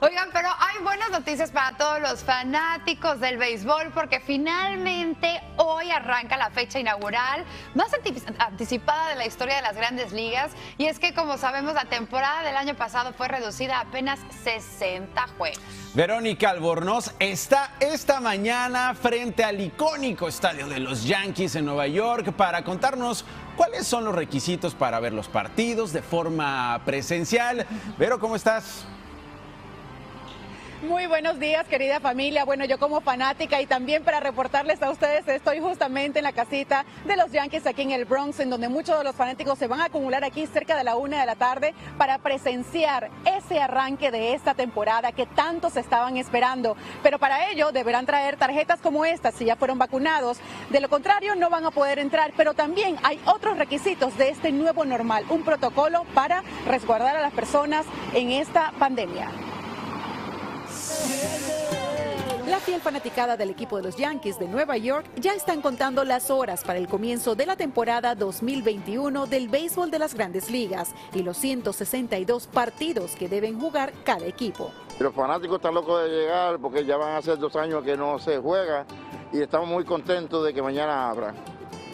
Oigan, pero hay buenas noticias para todos los fanáticos del béisbol porque finalmente hoy arranca la fecha inaugural más anticipada de la historia de las grandes ligas y es que como sabemos la temporada del año pasado fue reducida a apenas 60 juegos. Verónica Albornoz está esta mañana frente al icónico estadio de los Yankees en Nueva York para contarnos cuáles son los requisitos para ver los partidos de forma presencial. Vero, ¿cómo estás? Muy buenos días, querida familia. Bueno, yo como fanática y también para reportarles a ustedes, estoy justamente en la casita de los Yankees aquí en el Bronx, en donde muchos de los fanáticos se van a acumular aquí cerca de la una de la tarde para presenciar ese arranque de esta temporada que tantos estaban esperando. Pero para ello deberán traer tarjetas como estas si ya fueron vacunados. De lo contrario, no van a poder entrar. Pero también hay otros requisitos de este nuevo normal, un protocolo para resguardar a las personas en esta pandemia. La fiel fanaticada del equipo de los Yankees de Nueva York ya están contando las horas para el comienzo de la temporada 2021 del béisbol de las grandes ligas y los 162 partidos que deben jugar cada equipo. Los fanáticos están locos de llegar porque ya van a ser dos años que no se juega y estamos muy contentos de que mañana abra.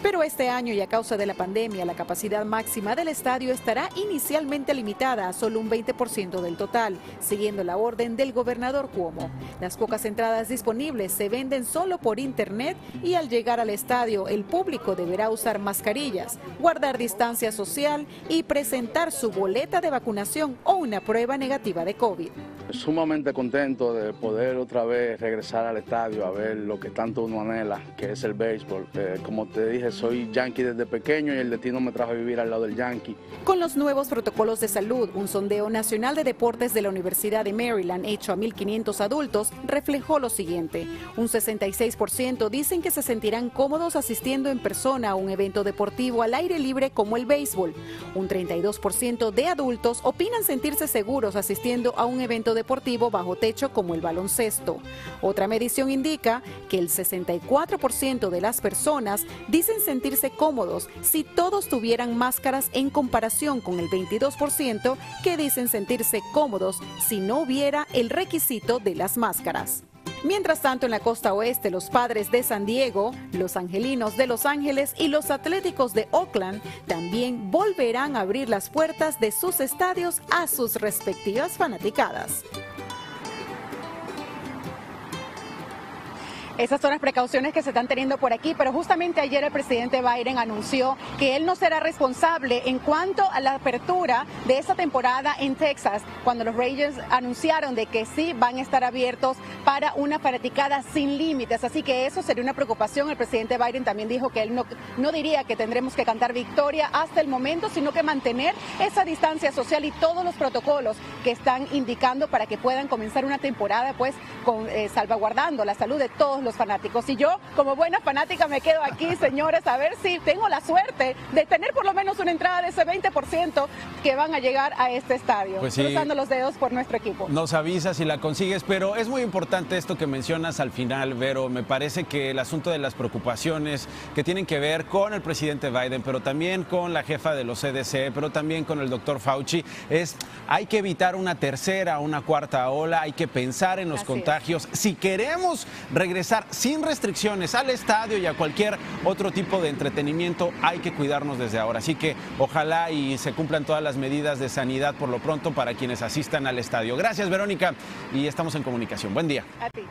Pero este año y a causa de la pandemia, la capacidad máxima del estadio estará inicialmente limitada a solo un 20% del total, siguiendo la orden del gobernador Cuomo. Las pocas entradas disponibles se venden solo por internet y al llegar al estadio el público deberá usar mascarillas, guardar distancia social y presentar su boleta de vacunación o una prueba negativa de COVID. Sumamente contento de poder otra vez regresar al estadio a ver lo que tanto uno anhela, que es el béisbol. Eh, como te dije, soy yankee desde pequeño y el destino me trajo a vivir al lado del yankee. Con los nuevos protocolos de salud, un sondeo nacional de deportes de la Universidad de Maryland hecho a 1.500 adultos reflejó lo siguiente. Un 66% dicen que se sentirán cómodos asistiendo en persona a un evento deportivo al aire libre como el béisbol. Un 32% de adultos opinan sentirse seguros asistiendo a un evento deportivo bajo techo como el baloncesto. Otra medición indica que el 64% de las personas dicen sentirse cómodos si todos tuvieran máscaras en comparación con el 22% que dicen sentirse cómodos si no hubiera el requisito de las máscaras. Mientras tanto, en la costa oeste, los padres de San Diego, los angelinos de Los Ángeles y los atléticos de Oakland también volverán a abrir las puertas de sus estadios a sus respectivas fanaticadas. Esas son las precauciones que se están teniendo por aquí, pero justamente ayer el presidente Biden anunció que él no será responsable en cuanto a la apertura de esta temporada en Texas, cuando los Rangers anunciaron de que sí van a estar abiertos para una fanaticada sin límites. Así que eso sería una preocupación. El presidente Biden también dijo que él no, no diría que tendremos que cantar victoria hasta el momento, sino que mantener esa distancia social y todos los protocolos que están indicando para que puedan comenzar una temporada pues eh, salvaguardando la salud de todos los fanáticos. Y yo, como buena fanática, me quedo aquí, señores, a ver si tengo la suerte de tener por lo menos una entrada de ese 20% que van a llegar a este estadio. Pues sí, cruzando los dedos por nuestro equipo. Nos avisas si la consigues, pero es muy importante esto que mencionas al final, Vero. Me parece que el asunto de las preocupaciones que tienen que ver con el presidente Biden, pero también con la jefa de los CDC, pero también con el doctor Fauci, es hay que evitar una tercera, una cuarta ola, hay que pensar en los Así contagios. Si queremos sin restricciones al estadio y a cualquier otro tipo de entretenimiento, hay que cuidarnos desde ahora. Así que ojalá y se cumplan todas las medidas de sanidad por lo pronto para quienes asistan al estadio. Gracias, Verónica, y estamos en comunicación. Buen día. A ti.